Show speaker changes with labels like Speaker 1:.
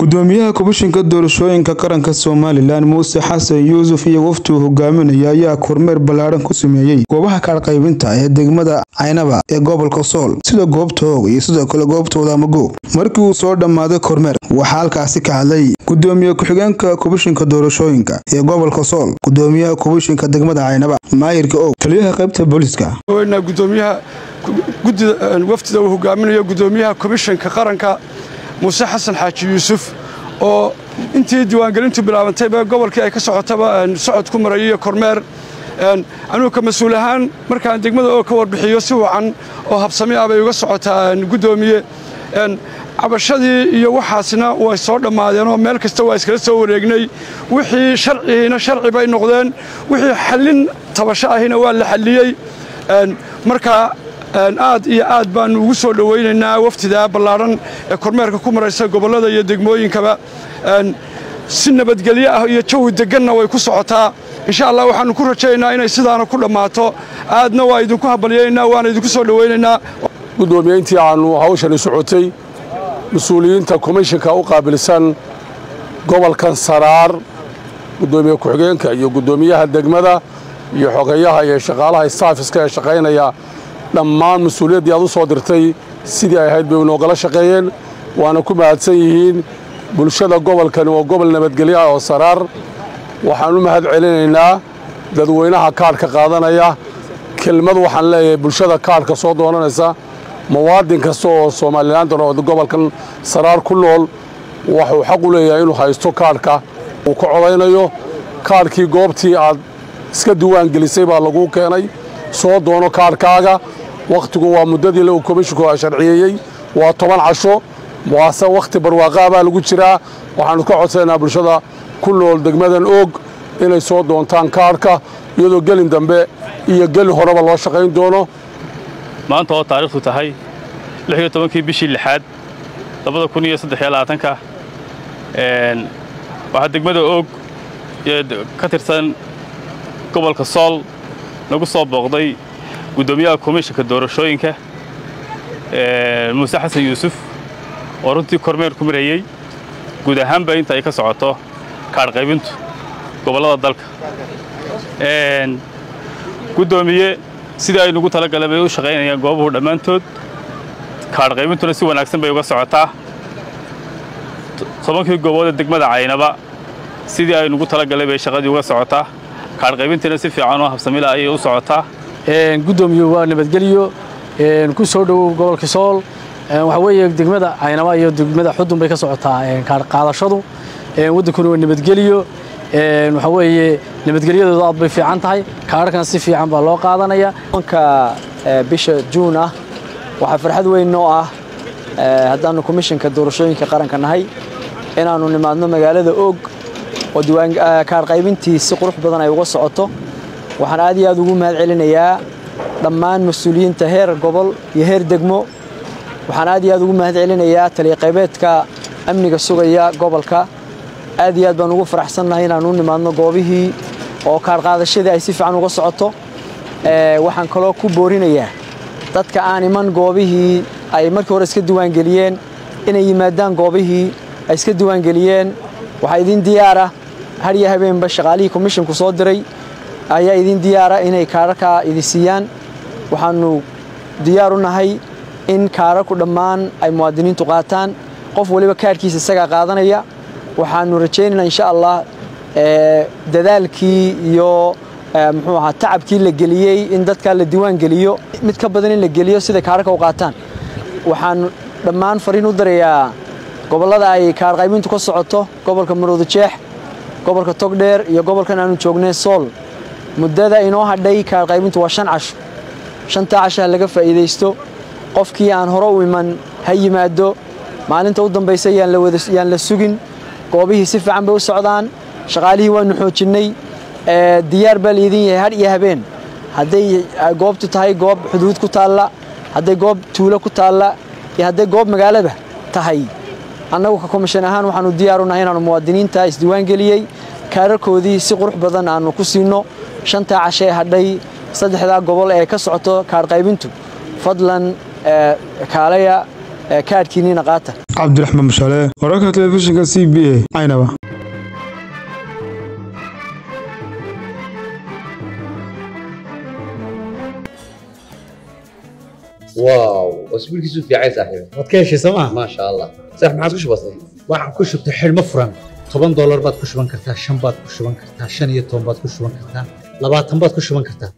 Speaker 1: gudoomiyaha kubishinka doorashooyinka qaranka somalilan muuse xasan yuusuf iyo wafti uu hogaaminaya ayaa kormeer ballaadhan ku sameeyey goobaha kaadhqaybinta ee degmada caynaba ee gobolka sool sida goobta hoog iyo sidoo kale goobta wadaamago markii uu soo dhammaaday kormeer waxaa halkaasi ka hadlay gudoomiye ku-xigeenka kubishinka doorashooyinka ee gobolka sool gudoomiyaha kubishinka degmada caynaba maayirka og taliyaha qaybta booliska.
Speaker 2: Gudoomiyaha wafdida uu hogaaminayo gudoomiyaha komishanka qaranka muuse xasan xaaji yuusuf oo intii diiwaangelintu bilaabantayba gobolkii ay ka socotaba socod ku maraya iyo kormeer. Anugu ka mas'uul ahaan markaan degmada oo ka warbixiyo si wacan oo habsami ah bay uga socotaa gudoomiye cabashadii iyo waxaasna way soo dhammaadeenoo meel kasta waa iskala soo wareegnay. Wixii sharcihiina sharci bay noqdeen wixii xallin tabasho ahina waa la xalliyey. Marka aad iyo aad baannu ugu soo dhowaynaynaa waftidaa ballaadhan ee kormeerka ku maraysa gobollada iyo degmooyinkaba. Si nabadgelyo ah iyo jawi degganna way ku socotaa. Insha allah waxaannu ku rajaynaynaa inay sidaana ku dhammaato. Aadna waa idinku habalyaynaa waana idinku soo dhowaynaynaa
Speaker 3: gudoomiyeyntii aannu hawshani socotay mas'uuliyiinta komishinka u qaabilsan gobolkan saraar gudoomiye ku-xigeenka iyo guddoomiyaha degmada iyo xogeyaha iyo shaqaalaha staafiska ee shaqaynaya dhammaan mas'uuliyaddii aad u soo dirtay. Sidii ay ahayd bay inoogala shaqeeyeen. Waana ku mahadsan yihiin bulshada gobolkani waa gobol nabadgelyo ah oo saraar. Waxaan u mahad celinaynaa dadweynaha kaadhka qaadanaya. Kelmad waxaan leeyahay bulshada kaadhka soo doonanaysa. Muwaadin kasta oo somalilandan oo gobolkan saraar ku nool waxuu xaq u leeyahay inuu haysto kaadhka uu ka codaynayo kaadhkii goobtii aad iska diiwaangelisay baa laguu keenay. Soo doono kaadhkaaga wakhtigu waa muddadii uu komishinku sharciyeeyey waa toban casho waase wakhti barwaaqaa baa lagu jiraa. Waxaannu ka codsanaynaa bulshada ku nool degmadan oog inay soo doontaan kaadhka iyadoo gelin dambe iyo gelin horeba loo shaqayn doono.
Speaker 4: Maanta oo taariikhdu tahay tobankii bishii lixaad labada kun iyo saddex iyo labaatanka waxaa degmada oog ka tirsan gobolka sool nagu soo booqday guddoomiyaha komishinka doorashooyinka muuse xasan yuusuf oo runtii kormeer ku marayey guud ahaanba inta ay ka socoto kaadhqaybintu gobollada dalka. Guddoomiye sidii ay nugu talagaleen bay u shaqaynayaan goobuhu dhammaantood. Kaadhqaybintuna si wanaagsan bay uga socotaa. Tobankii gooboodee degmada caynaba sidii ay nugu talagaleen bay shaqadii uga socotaa. Kaadhqaybintiina si fiican oo habsamila ayay u socotaa
Speaker 5: guddoomiye waa nabadgelyo ku soo dhowow gobolka sool. Waxaa weeye degmada caynaba iyo degmada xudun bay ka socotaa kaadhqaadashadu waddankuna waa nabadgelyo waxaa weeye nabadgelyadooda aad bay fiican tahay. Kaadharkan si fiican baa loo qaadanaya.
Speaker 6: Ka bisha juun ah waxaa farxad weyn noo ah haddaannu komishinka doorashooyinka qaranka nahay inaannu nimaadno magaalada og oo kaadhqaybintii si qurux badan ay uga socoto waxaan aad iyo aad ugu mahad celinayaa dhammaan mas'uuliyiinta heer gobol iyo heer degmo. Waxaan aad iyo aad ugu mahad celinayaa taliya-qaybeedka amniga sugaya gobolka. Aad iyo aad baan ugu faraxsannahay inaan u nimaadno goobihii oo kaadhqaadashadii ay si fiican uga socoto. Waxaan kaloo ku boorinayaa dadka aan iman goobihii ay markii hore iska diiwaangeliyeen inay yimaadaan goobihii ay iska diiwaangeliyeen waxaa idin diyaara hadyo habeenba shaqaalihii komishinku soo diray ayaa idin diyaara inay kaadharkaa idin siiyaan waxaannu diyaar u nahay in kaadharku dhammaan ay muwaadiniintu qaataan. Qof waliba kaadhkiisa isagaa qaadanaya. Waxaannu rajaynaynaa insha allah dadaalkii iyo muxuu ahaa tacabkii la geliyey in dadkaa la diiwaan geliyo mid ka badan in la geliyo siday kaadharka u qaataan. Waxaannu dhammaan fariin u darayaa gobollada ay kaadhqaybintu ka socoto gobolka marooda jeex gobolka togdheer iyo gobolkan aanu joognay sool muddada inoo hadhay kaadhqaybintu waa shan casho shantaa casho ha laga faa'iidaysto. Qofkii aan hore u iman ha yimaado. Maalinta u dambaysa yaan la sugin. Goobihii si fiican bay u socdaan. Shaqaalihii waannu xoojinnay diyaar baa laydin yahay hadh iyo habeen. Hadday goobtu tahay goob xuduud ku taalla. Hadday goob tuulo ku taalla. Iyo hadday goob magaalaba tahay. Annagu ka komishan ahaan waxaannu diyaar u nahay inaannu muwaadiniinta isdiiwaangeliyey kaararkoodii si qurux badan aannu ku siinno shantaa cashe ee hadhay saddexdaa gobol ee ka socoto kaadhqaybintu fadlan kaalaya kaadhkiinniina qaata
Speaker 1: cabdiraxmaan mashaale wararka telefishinka c b a caynaba
Speaker 7: واو اسبوع كيسو في عايز صاحبي
Speaker 8: waad ka heshay sooma
Speaker 7: ما شاء الله صح ما عادش بسيط
Speaker 8: waxaan ku shubtay xidhmo furan toban doolar baad ku shuban kartaa shan baad ku shuban kartaa shan iyo toban baad ku shuban kartaa labaatan baad ku shuban kartaa